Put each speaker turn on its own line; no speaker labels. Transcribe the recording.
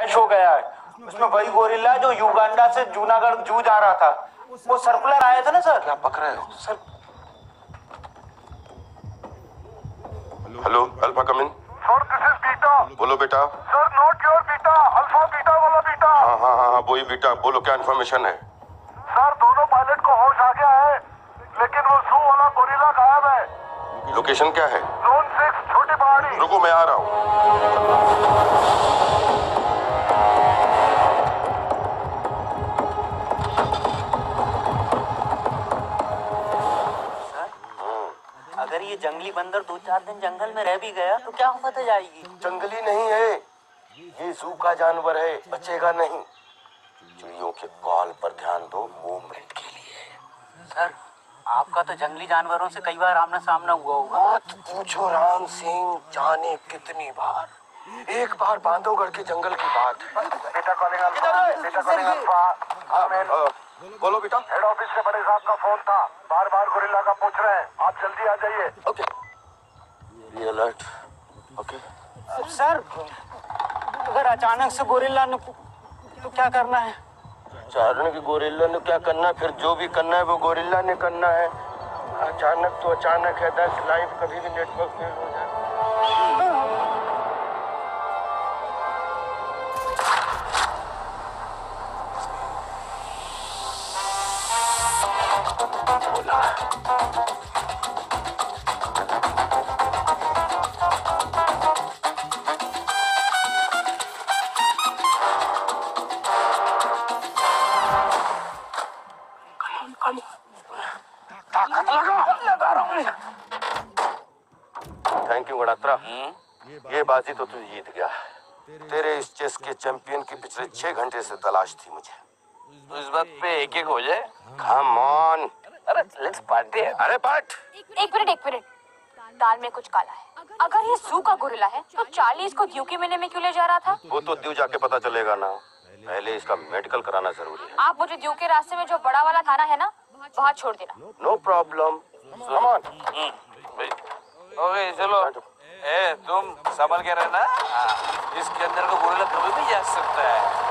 Crash हो गया है। उसमें वही गोरिल्ला जो युगांडा से जूनागढ़ जू जा रहा था। वो सर्कुलर आया था ना सर
क्या पक रहे हो?
Sir
hello alpha come in
sir this is beta
बोलो बेटा।
Sir not your beta alpha beta वाला बीटा
हाँ हाँ हाँ हाँ वही बेटा बोलो क्या इन्फॉर्मेशन है?
सर दोनों पायलट को होश आ गया है लेकिन वो जू वाला गोरिल्ला गायब है।
लोकेशन क्या है?
जोन सिक्स छोटी पहाड़ी।
रुको मैं आ रहा हूँ।
अगर ये जंगली बंदर दो चार दिन जंगल में रह भी गया तो क्या आ जाएगी?
जंगली नहीं है। ये जू का जानवर है बचेगा नहीं। चिड़ियों के कॉल पर ध्यान दो मूवमेंट के लिए
सर आपका तो जंगली जानवरों से कई बार आमना सामना हुआ होगा।
मत पूछो राम सिंह जाने कितनी बार। एक बार बांधवगढ़ के जंगल की बात।
बेटा कॉलिंग बेटा कॉलिंग अल्फ़ा
हाँ, हाँ, बोलो बेटा।
हेड ऑफ़िस से बड़े साहब का फ़ोन था। बार बार गोरिल्ला का पूछ रहे हैं। आप जल्दी आ जाइए।
Okay. Be alert okay.
Sir अगर अचानक से गोरिल्ला ने तो क्या करना है?
चारण की गोरिल्ला ने क्या करना है? फिर जो भी करना है वो गोरिल्ला ने करना है। अचानक तो अचानक है दस लाइव कभी भी नेटवर्क फेल हो जाए। बाजी तो तू जीत गया। तेरे इस चेस के चैंपियन की पिछले छह घंटे से तलाश थी मुझे।
तो इस बात पे एक एक हो जाए।
कम ऑन
अरे लेट्स पार्टी है
अरे बट
एक मिनट एक मिनट। दाल में कुछ काला है। अगर ये जू का गोरिल्ला है तो चार्ली इसको द्यू के मेले में क्यों ले जा रहा था?
वो तो द्यू जाके पता चलेगा ना। पहले इसका मेडिकल कराना ज़रूरी है।
आप मुझे द्यू के रास्ते में जो बड़ा वाला थाना है ना वहाँ छोड़ देना।
नो प्रॉब्लम
ओके चलो। ए तुम संभल के रहना। हाँ, इसके अंदर को गोरिल्ला कभी भी जा सकता है।